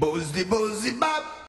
Bozy, bozy, bap